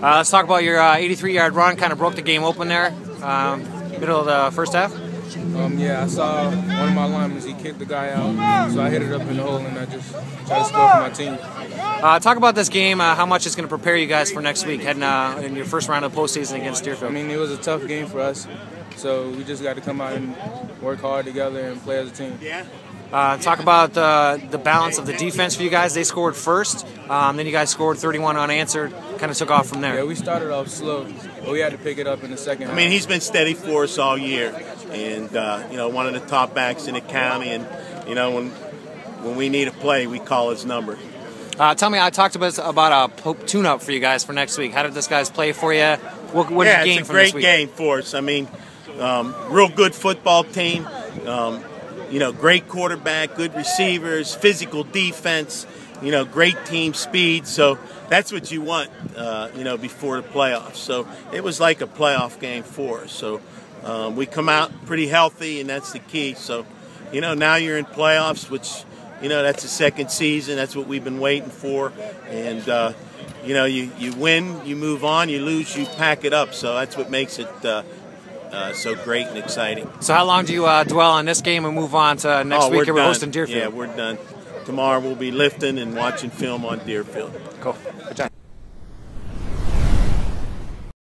Uh, let's talk about your 83 yard run. Kind of broke the game open there, um, middle of the first half. Um, yeah, I saw one of my linemen, he kicked the guy out, so I hit it up in the hole and I just tried to score for my team. Uh, talk about this game, uh, how much it's going to prepare you guys for next week, heading uh, in your first round of postseason against Deerfield. I mean, it was a tough game for us, so we just got to come out and work hard together and play as a team. Yeah. Uh, talk about uh, the balance of the defense for you guys. They scored first, um, then you guys scored 31 unanswered. Kind of took off from there. Yeah, we started off slow, but we had to pick it up in the second. I mean, he's been steady for us all year, and uh, you know, one of the top backs in the county. And you know, when when we need a play, we call his number. Uh, tell me, I talked about about a tune-up for you guys for next week. How did this guys play for you? What, what yeah, did you gain it's a from great this week? game for us. I mean, um, real good football team. Um, you know, great quarterback, good receivers, physical defense. You know, great team speed. So that's what you want. Uh, you know, before the playoffs. So it was like a playoff game for us. So um, we come out pretty healthy, and that's the key. So, you know, now you're in playoffs, which you know that's the second season. That's what we've been waiting for, and. Uh, you know, you, you win, you move on, you lose, you pack it up. So that's what makes it uh, uh, so great and exciting. So how long do you uh, dwell on this game and move on to next oh, week? We're, we're hosting Deerfield. Yeah, we're done. Tomorrow we'll be lifting and watching film on Deerfield. Cool. Good job.